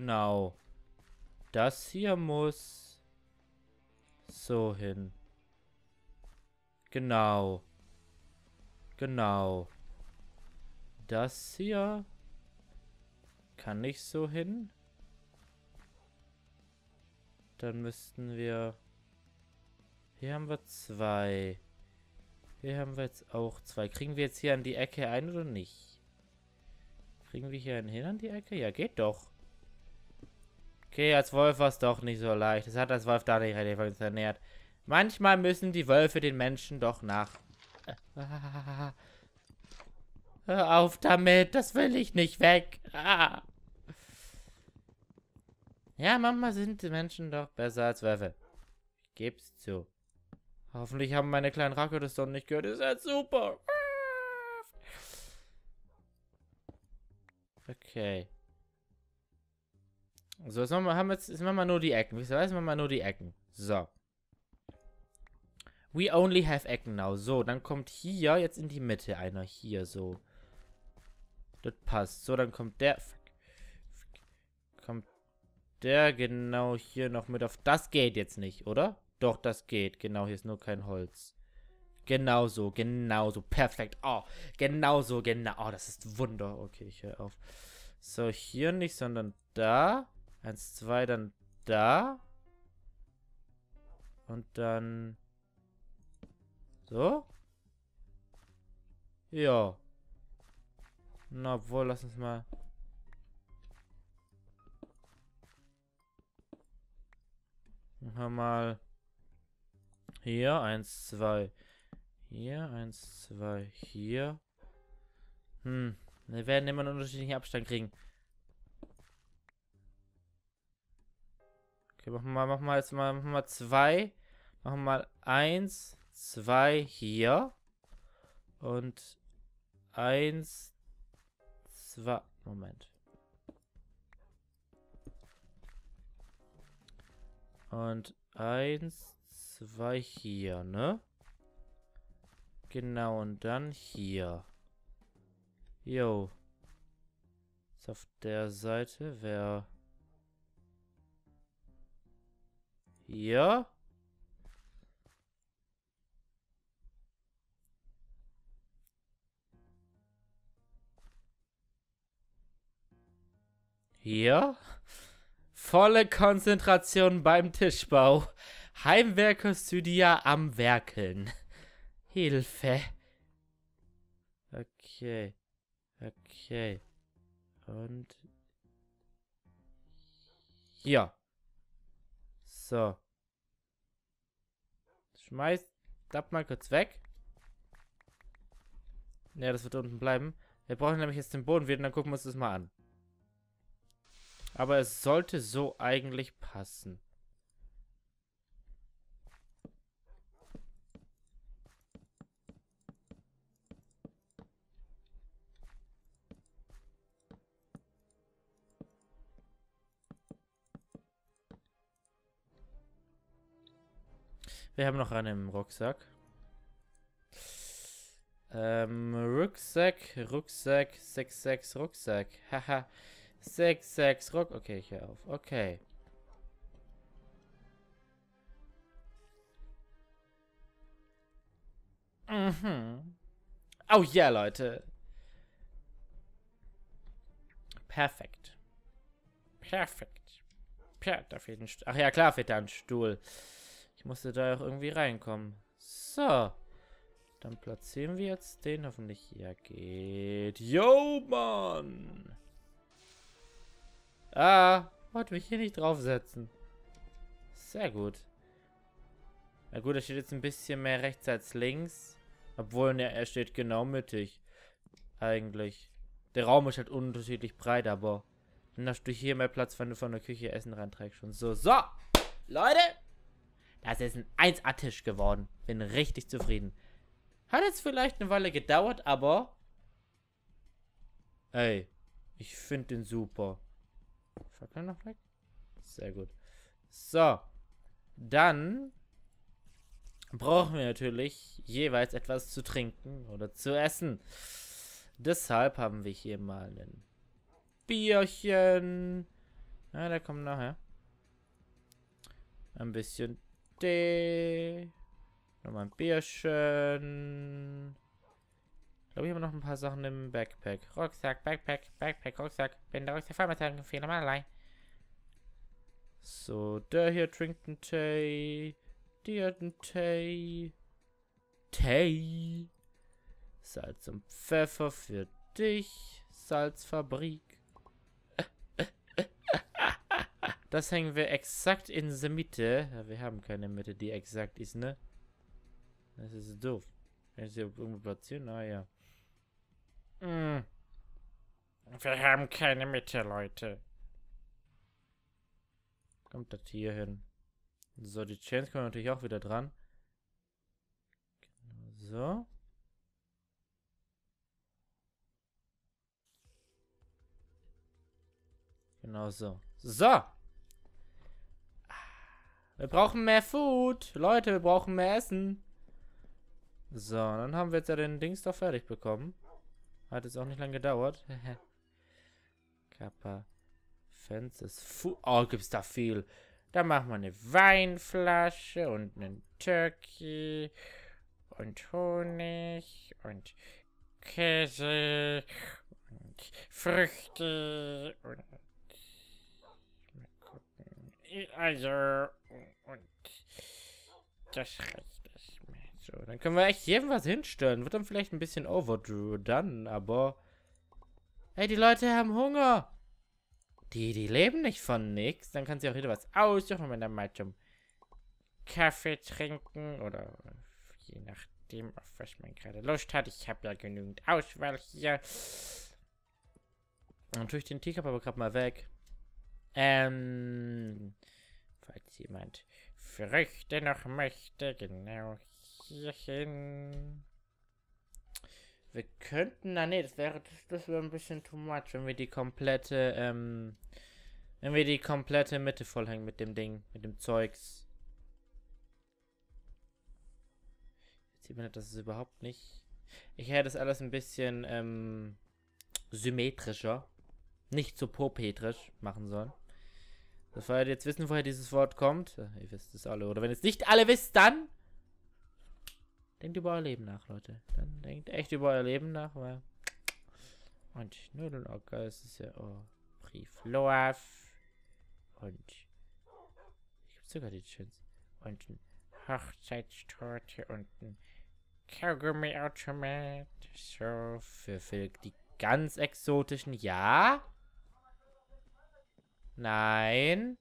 Genau. Das hier muss so hin. Genau. Genau. Das hier kann nicht so hin. Dann müssten wir... Hier haben wir zwei. Hier haben wir jetzt auch zwei. Kriegen wir jetzt hier an die Ecke ein oder nicht? Kriegen wir hier einen hin an die Ecke? Ja, geht doch. Okay, als Wolf war es doch nicht so leicht. Das hat als Wolf da nicht richtig funktioniert. Manchmal müssen die Wölfe den Menschen doch nach... Hör auf damit, das will ich nicht weg. Ah. Ja, Mama, sind die Menschen doch besser als Wölfe. Ich geb's zu. Hoffentlich haben meine kleinen Racker das doch nicht gehört. Das ist ja super. Okay. So, jetzt machen wir, haben jetzt, jetzt machen wir nur die Ecken. Ihr was? Machen wir nur die Ecken. So. We only have Ecken now. So, dann kommt hier jetzt in die Mitte einer. Hier, so. Das passt. So, dann kommt der... Kommt der genau hier noch mit auf... Das geht jetzt nicht, oder? Doch, das geht. Genau, hier ist nur kein Holz. Genau so, genau so. Perfekt. Oh, genau so, genau. Oh, das ist Wunder. Okay, ich höre auf. So, hier nicht, sondern da. Eins, zwei, dann da. Und dann... So. Ja. Na, obwohl, lass uns mal... Wir mal... Hier, eins, zwei. Hier, eins, zwei, hier. Hm, wir werden immer einen unterschiedlichen Abstand kriegen. Okay, machen wir mal, jetzt mal, machen wir zwei. Machen wir mal eins, zwei hier. Und eins, zwei. Moment. Und eins, zwei hier, ne? Genau, und dann hier. Jo. Ist auf der Seite, wer... Hier. Hier. Volle Konzentration beim Tischbau. Heimwerker-Studia am Werkeln. Hilfe. Okay. Okay. Und... Hier. So. Schmeiß das mal kurz weg. Ja, das wird unten bleiben. Wir brauchen nämlich jetzt den Boden wieder, dann gucken wir uns das mal an. Aber es sollte so eigentlich passen. Wir haben noch einen im Rucksack. Ähm, Rucksack, Rucksack, 6-6, Rucksack. Haha. 6-6, Ruck. Okay, ich höre auf. Okay. Mhm. Oh ja, yeah, Leute. Perfekt. Perfekt. Per da fehlt ein Stuhl. Ach ja, klar fehlt da ein Stuhl. Ich musste da auch irgendwie reinkommen. So. Dann platzieren wir jetzt den hoffentlich. Ja, geht. Yo, Mann! Ah, wollte mich hier nicht draufsetzen. Sehr gut. Na gut, er steht jetzt ein bisschen mehr rechts als links. Obwohl, ne, er steht genau mittig. Eigentlich. Der Raum ist halt unterschiedlich breit, aber dann hast du hier mehr Platz, wenn du von der Küche Essen reinträgst. Und so. So! Leute! Das ist ein 1A-Tisch geworden. Bin richtig zufrieden. Hat jetzt vielleicht eine Weile gedauert, aber... Ey, ich finde den super. Fackel noch weg? Sehr gut. So. Dann brauchen wir natürlich jeweils etwas zu trinken oder zu essen. Deshalb haben wir hier mal ein Bierchen, Ja, der kommt nachher. Ein bisschen Tee. Nochmal ein Bierchen. Ich glaube, ich habe noch ein paar Sachen im Backpack. Rucksack, Backpack, Backpack, Rucksack. Bin der Rucksack voll mit Sachen, viele Malerei. So, der hier trinkt einen Tee. Die hat einen Tee. Tee. Salz und Pfeffer für dich. Salzfabrik. Das hängen wir exakt in der Mitte. Wir haben keine Mitte, die exakt ist, ne? Das ist doof. Kann ich sie irgendwo platzieren? Ah, ja. Mm. Wir haben keine Mitte, Leute. Kommt das hier hin. So, die Chains kommen natürlich auch wieder dran. Genau so. Genau so. So! Wir brauchen mehr Food. Leute, wir brauchen mehr Essen. So, dann haben wir jetzt ja den Dings doch fertig bekommen. Hat jetzt auch nicht lange gedauert. Kappa. Fences. Fu oh, gibt's da viel. Da machen wir eine Weinflasche und einen Turkey und Honig und Käse und Früchte und also und das reicht nicht mehr. So, dann können wir echt jedem was hinstellen. Wird dann vielleicht ein bisschen overdrew dann, aber hey, die Leute haben Hunger. Die, die leben nicht von nichts. Dann kann sie auch wieder was aussuchen, wenn dann mal zum Kaffee trinken oder je nachdem, auf was man gerade Lust hat. Ich habe ja genügend Auswahl hier. Und tue ich den Teacup aber gerade mal weg. Ähm, falls jemand Früchte noch möchte, genau hierhin. Wir könnten, na nee, das wäre, das, das wäre ein bisschen too much, wenn wir die komplette, ähm, wenn wir die komplette Mitte vollhängen mit dem Ding, mit dem Zeugs. Jetzt sieht man das ist überhaupt nicht. Ich hätte das alles ein bisschen, ähm, symmetrischer, nicht so popetrisch machen sollen. Das war jetzt wissen, woher dieses Wort kommt. Ihr wisst es alle. Oder wenn es nicht alle wisst, dann denkt über euer Leben nach, Leute. Dann denkt echt über euer Leben nach, weil und Nudeln, oh geil, es ist ja oh, Brief Love und ich hab sogar die Chance und ein Hochzeitstorte und ein Kaugummi-Automat. So, für, für die ganz exotischen, ja. Nein.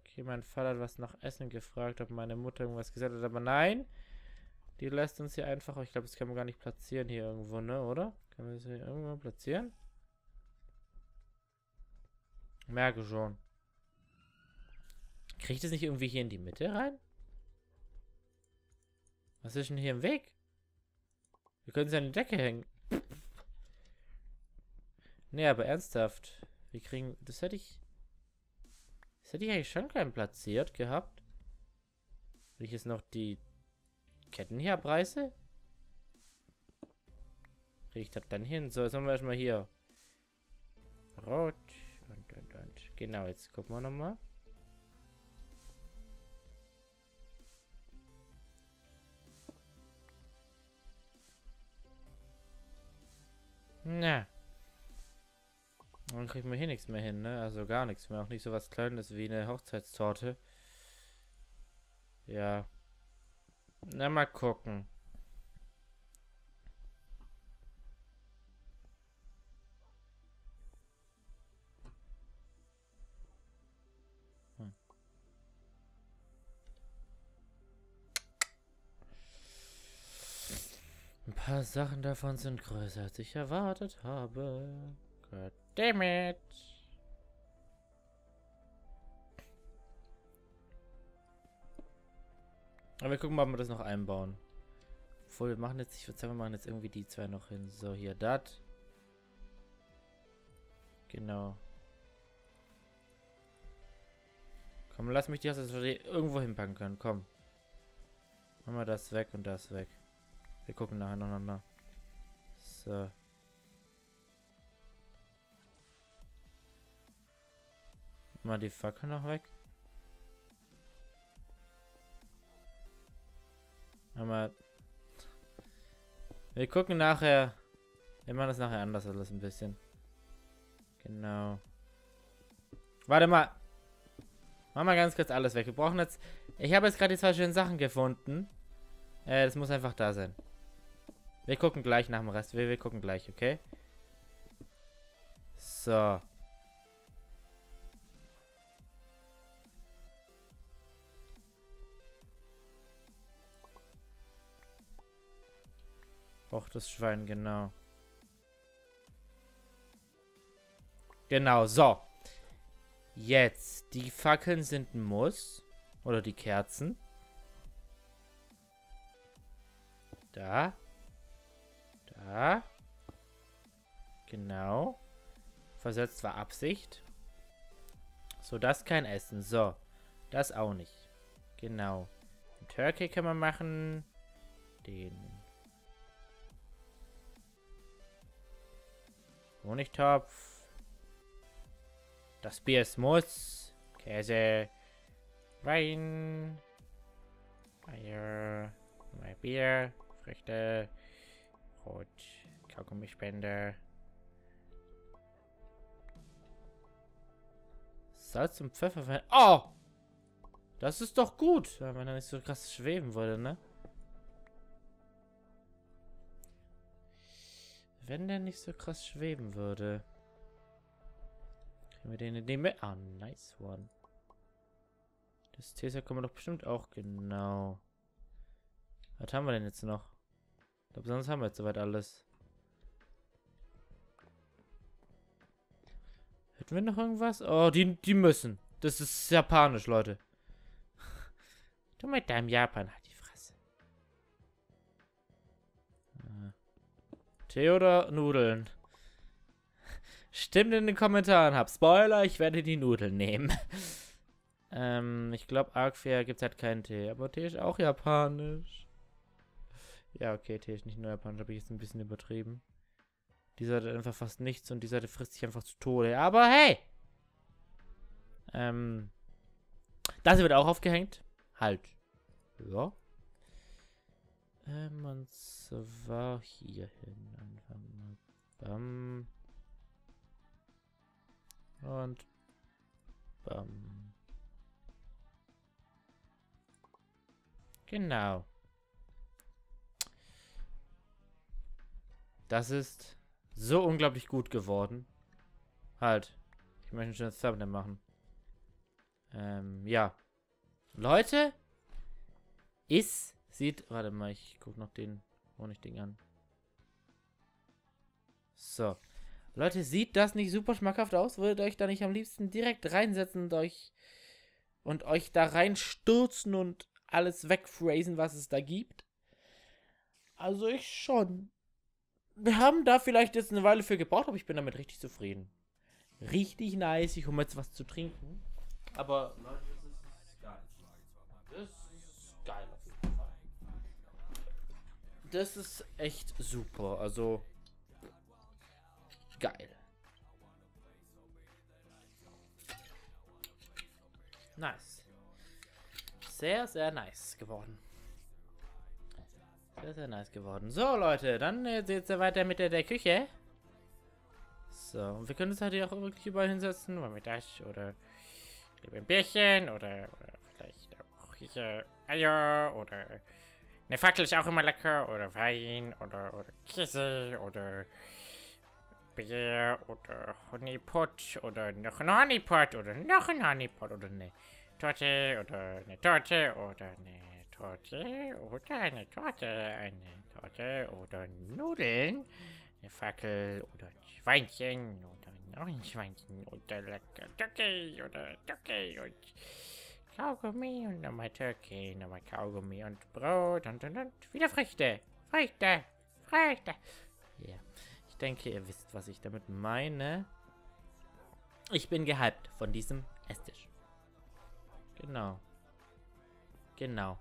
Okay, mein Vater hat was nach Essen gefragt, ob meine Mutter irgendwas gesagt hat, aber nein. Die lässt uns hier einfach, ich glaube, das kann man gar nicht platzieren hier irgendwo, ne, oder? Kann man das hier irgendwo platzieren? Merke schon. Kriegt es nicht irgendwie hier in die Mitte rein? Was ist denn hier im Weg? Wir können sie an die Decke hängen. Nee, aber ernsthaft. Wir kriegen. Das hätte ich. Das hätte ich eigentlich schon klein platziert gehabt. Wenn ich jetzt noch die Ketten hier abreiße. Ich das dann hin. So, jetzt haben wir erstmal hier. Rot. Und, und, und. Genau, jetzt gucken wir nochmal. Na. Dann kriegen wir hier nichts mehr hin, ne? Also gar nichts mehr. Auch nicht so was Kleines wie eine Hochzeitstorte. Ja. Na, mal gucken. Hm. Ein paar Sachen davon sind größer, als ich erwartet habe. Gott. Damn it. Aber wir gucken mal, ob wir das noch einbauen. Obwohl, wir machen jetzt, ich würde sagen, wir machen jetzt irgendwie die zwei noch hin. So, hier, das. Genau. Komm, lass mich die aus irgendwo hinpacken können. Komm. Machen wir das weg und das weg. Wir gucken nachher noch. So. Mal die Fackel noch weg. Aber wir gucken nachher. Wir machen das nachher anders alles ein bisschen. Genau. Warte mal. Mach mal ganz kurz alles weg. Wir brauchen jetzt... Ich habe jetzt gerade die zwei schönen Sachen gefunden. Äh, das muss einfach da sein. Wir gucken gleich nach dem Rest. Wir, wir gucken gleich, okay? So. Och, das Schwein, genau. Genau, so. Jetzt, die Fackeln sind ein Muss. Oder die Kerzen. Da. Da. Genau. Versetzt war Absicht. So, das kein Essen. So. Das auch nicht. Genau. Den Turkey kann man machen. Den Honigtopf. Das Bier ist Muss. Käse. Wein. Eier. Mehr Bier. Früchte. Brot. Kaugummispende. Salz und Pfeffer. Oh! Das ist doch gut, wenn er nicht so krass schweben würde, ne? Wenn der nicht so krass schweben würde. Kriegen wir den in dem... Ah, nice one. Das Tesa kommen wir doch bestimmt auch genau. Was haben wir denn jetzt noch? Ich glaube, sonst haben wir jetzt soweit alles. Hätten wir noch irgendwas? Oh, die, die müssen. Das ist japanisch, Leute. Du mit deinem Japan Tee oder Nudeln? Stimmt in den Kommentaren ab. Spoiler, ich werde die Nudeln nehmen. ähm, ich glaube, Arcfair gibt es halt keinen Tee. Aber Tee ist auch japanisch. Ja, okay, Tee ist nicht nur japanisch, habe ich jetzt ein bisschen übertrieben. Die Seite einfach fast nichts und die Seite frisst sich einfach zu Tode. Aber hey! Ähm, das wird auch aufgehängt. Halt. Ja. Und zwar hier hin. Einfach mal. Bam. Und. Bam. Genau. Das ist so unglaublich gut geworden. Halt. Ich möchte ein schönes Thumbnail machen. Ähm, ja. Leute, ist Sieht, warte mal, ich gucke noch den Honigding an. So. Leute, sieht das nicht super schmackhaft aus? Würdet euch da nicht am liebsten direkt reinsetzen und euch und euch da reinstürzen und alles wegphrasen, was es da gibt? Also ich schon. Wir haben da vielleicht jetzt eine Weile für gebraucht, aber ich bin damit richtig zufrieden. Richtig nice. Ich hole jetzt was zu trinken. Aber Leute, das ist echt super. Also, geil. Nice. Sehr, sehr nice geworden. Sehr, sehr nice geworden. So, Leute, dann jetzt, jetzt weiter mit der, der Küche. So, und wir können uns halt hier auch wirklich überall hinsetzen. Mal mit das oder ein Bärchen oder, oder vielleicht auch hier Eier oder eine Fackel ist auch immer lecker. Oder Wein oder, oder Käse oder Bier oder Honeypot oder noch ein Honeypot oder noch ein Honeypot oder eine Torte oder eine Torte oder eine Torte oder eine Torte, eine Torte oder Nudeln, eine Fackel oder ein Schweinchen oder noch ein Schweinchen oder lecker Turkey oder Turkey und Kaugummi und nochmal Turkey, nochmal Kaugummi und Brot und, und, und wieder Früchte. Früchte. Früchte. Ja. Ich denke, ihr wisst, was ich damit meine. Ich bin gehypt von diesem Esstisch. Genau. Genau.